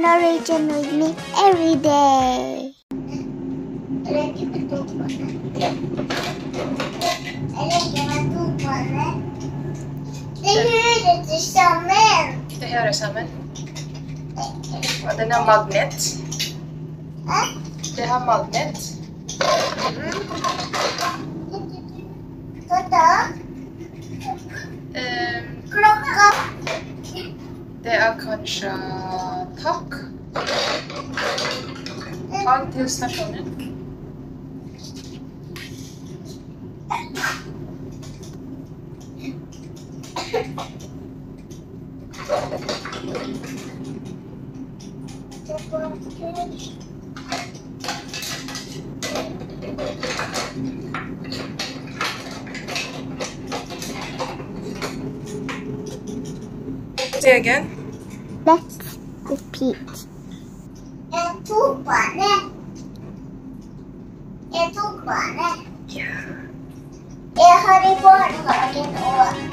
Norwegian with me every day. Jeg legger med to på det. Jeg legger med to på det. Det hører til sammen. Det hører sammen. Og den har magnet. Det har magnet. Mm. Hva er kanskje takk. Tag til stasjonen. Say again. Let's repeat. Tok på det. Jeg tok på det. Ja. Jeg har i barnehage.